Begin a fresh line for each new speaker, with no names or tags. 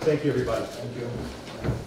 Thank you, everybody.
Thank you.